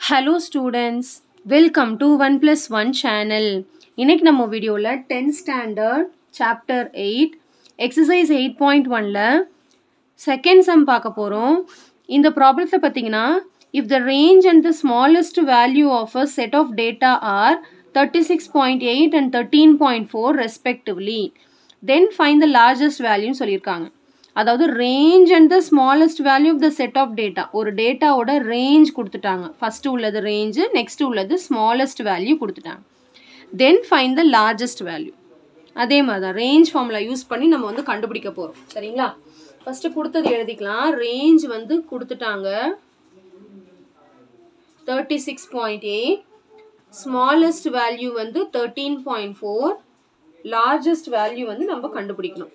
Hello students welcome to one plus one channel இன்றைக்கி நம்ம வீடியோவில் tenth standard chapter eight exercise eight point ஒனில் second sum பார்க்க போகிறோம் இந்த ப்ராப்ளத்தை பார்த்தீங்கன்னா if the range and the smallest value of a set of data are thirty six point eight and thirteen point four respectively then find the largest வேல்யூன்னு சொல்லியிருக்காங்க. அதாவது range and the smallest value of the set of data ஒரு டேட்டாவோட range கொடுத்துட்டாங்க. First உள்ளது range next உள்ளது smallest value கொடுத்துட்டாங்க. Then find the largest value அதே மாதிரி தான் ரேஞ்ச் ஃபார்முலா யூஸ் பண்ணி நம்ம வந்து கண்டுபிடிக்க போகிறோம் சரிங்களா? ஃபஸ்ட்டு கொடுத்தது எழுதிக்கலாம். ரேஞ்ச் வந்து கொடுத்துட்டாங்க. Thirty six point eight smallest value வந்து thirteen point four largest value வந்து நம்ம கண்டுபிடிக்கணும்.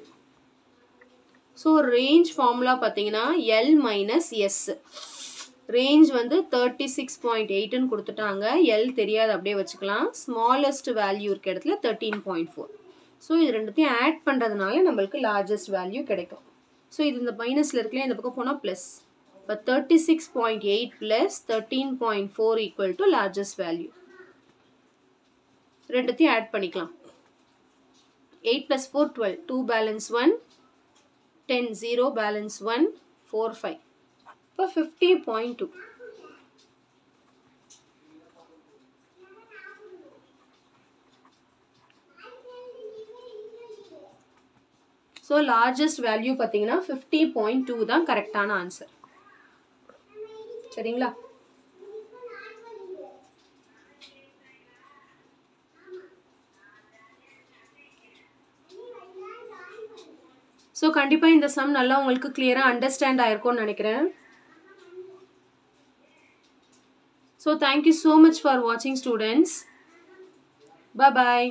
ஸோ ரேஞ்ச் ஃபார்முலா பார்த்தீங்கன்னா எல் மைனஸ் எஸ் ரேஞ்ச் வந்து தேர்ட்டி சிக்ஸ் பாயிண்ட் எயிட்டுன்னு கொடுத்துட்டாங்க. எல் தெரியாது அப்படியே வச்சுக்கலாம். ஸ்மாலஸ்ட் வேல்யூ இருக்க இடத்துல தேர்ட்டீன் பாயிண்ட் ஃபோர் ஸோ இது ரெண்டுத்தையும் ஆட் பண்ணுறதுனால நம்மளுக்கு லார்ஜஸ்ட் வேல்யூ கிடைக்கும். ஸோ இது இந்த மைனஸில் இருக்குல்ல இந்த பக்கம் போனால் ப்ளஸ் இப்போ thirty six point eight plus thirteen point four equal to largest value ரெண்டுத்தையும் ஆட் பண்ணிக்கலாம். Eight plus four twelve two balance one ten zero balance one four five இப்போ fifty point two so largest value பார்த்தீங்கன்னா fifty point two தான் கரெக்டான answer சரிங்களா? So கண்டிப்பாக இந்த some நல்லா உங்களுக்கு கிளியராக அண்டர்ஸ்டாண்ட் ஆயிருக்கும்னு நினைக்கிறேன். So thank you so much for வாட்சிங் ஸ்டூடெண்ட்ஸ் பாய்